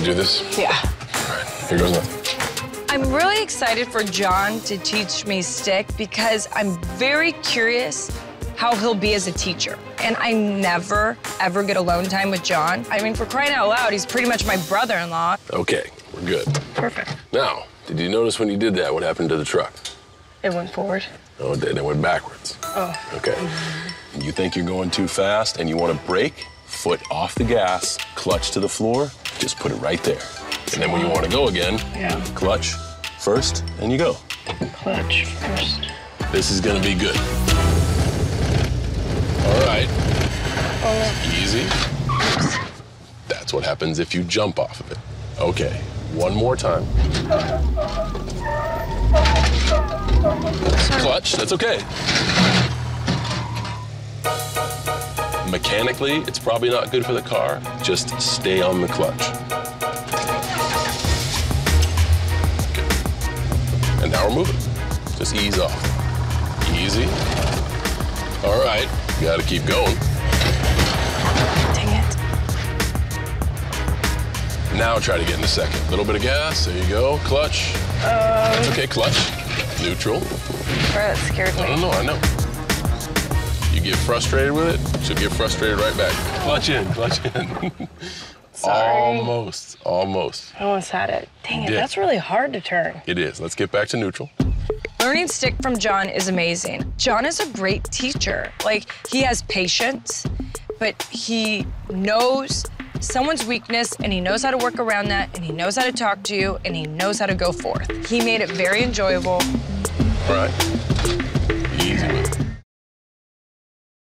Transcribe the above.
to do this? Yeah. All right, here goes nothing. I'm really excited for John to teach me stick because I'm very curious how he'll be as a teacher. And I never, ever get alone time with John. I mean, for crying out loud, he's pretty much my brother-in-law. Okay, we're good. Perfect. Now, did you notice when you did that what happened to the truck? It went forward. Oh, it did. It went backwards. Oh. Okay. You think you're going too fast and you want to brake, foot off the gas, clutch to the floor, just put it right there. And then when you want to go again, Yeah. clutch first and you go. Clutch first. This is going to be good. All right. Oh. Easy. That's what happens if you jump off of it. Okay. One more time. Clutch, that's okay. Mechanically, it's probably not good for the car. Just stay on the clutch. Okay. And now we're moving. Just ease off. Easy. All right, gotta keep going. Dang it. Now try to get in the second. Little bit of gas, there you go. Clutch. Uh, That's okay, clutch. Neutral. That scared No, me. no, I know. You get frustrated with it, she'll get frustrated right back. Clutch in, clutch in. Sorry. almost, almost. I almost had it. Dang it, Yeah. that's really hard to turn. It is. Let's get back to neutral. Learning stick from John is amazing. John is a great teacher. Like, he has patience, but he knows someone's weakness and he knows how to work around that and he knows how to talk to you and he knows how to go forth. He made it very enjoyable. All right.